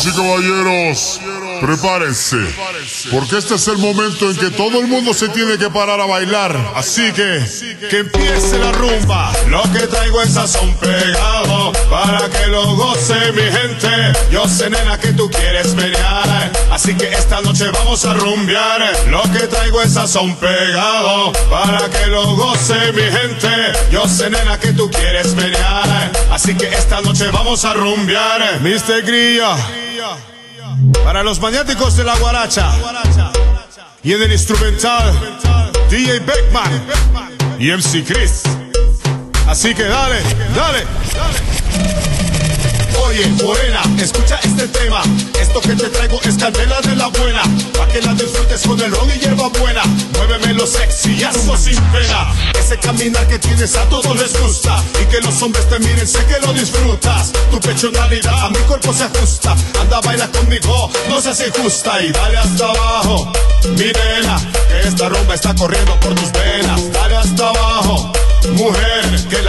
Damas y caballeros, prepárense, porque este es el momento en que todo el mundo se tiene que parar a bailar. Así que, que empiece la rumba. Lo que traigo es sazón pegado para que lo goce mi gente. Yo sé, nena, que tú quieres menear, así que esta noche vamos a rumbear. Lo que traigo es sazón pegado para que lo goce mi gente. Yo sé, nena, que tú quieres menear, así que esta noche vamos a rumbear. Mr. Grilla, para los maniáticos de la guaracha y en el instrumental, DJ Beckman y MC Chris. Así que dale, dale. Morena, escucha este tema. Esto que te traigo es candela de la buena. Pa' que la disfrutes con el ron y hierba buena. Muéveme lo sexy hazlo sin pena. Ese caminar que tienes a todos les gusta. Y que los hombres te miren, sé que lo disfrutas. Tu pechonalidad a mi cuerpo se ajusta. Anda, baila conmigo, no seas injusta. Y dale hasta abajo, mi. Que esta rumba está corriendo por tus venas. Dale hasta abajo. Mujer,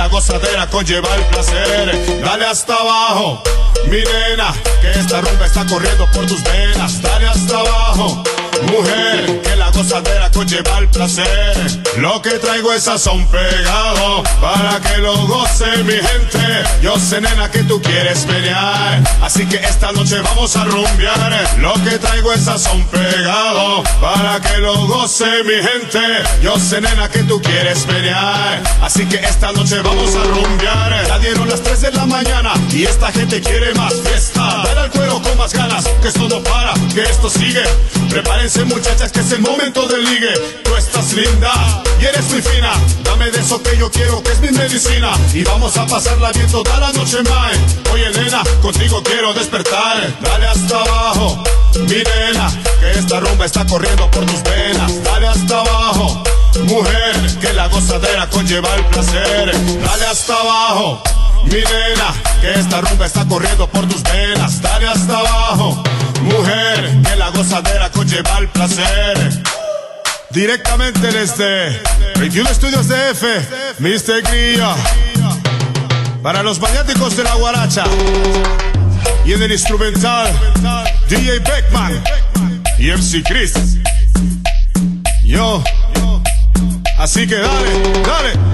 la gozadera conlleva el placer. Dale hasta abajo, mi nena, que esta rumba está corriendo por tus venas. Dale hasta abajo, mujer, que la gozadera conlleva el placer. Lo que traigo es sazón pegado para que lo goce mi gente. Yo sé, nena, que tú quieres pelear, así que esta noche vamos a rumbear. Lo que traigo es sazón pegado para que lo goce mi gente. Yo sé, nena, que tú quieres pelear, así que esta noche vamos a rumbear. Ya dieron las 3 de la mañana y esta gente quiere más fiesta. Dale al cuero con más ganas, que esto no para, que esto sigue. Prepárense muchachas, que es el momento del ligue. Tú estás linda y eres muy fina. Dame de eso que yo quiero, que es mi medicina. Y vamos a pasarla bien toda la noche, mae. Oye, nena, contigo quiero despertar. Dale hasta abajo, esta rumba está corriendo por tus venas. Dale hasta abajo, mujer, que la gozadera conlleva el placer. Dale hasta abajo. Mi nena, que esta rumba está corriendo por tus venas. Dale hasta abajo, mujer, que la gozadera conlleva el placer. Directamente desde 21 Estudios de F, Mr. Grilla. Para los maniáticos de la guaracha y en el instrumental, DJ Beckman y MC Chris. Yo, así que dale, dale.